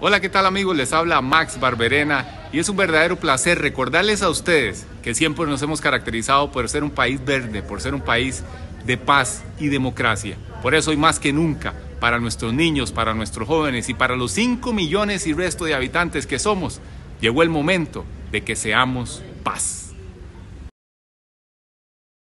Hola, ¿qué tal amigos? Les habla Max Barberena y es un verdadero placer recordarles a ustedes que siempre nos hemos caracterizado por ser un país verde, por ser un país de paz y democracia. Por eso hoy más que nunca, para nuestros niños, para nuestros jóvenes y para los 5 millones y resto de habitantes que somos, llegó el momento de que seamos paz.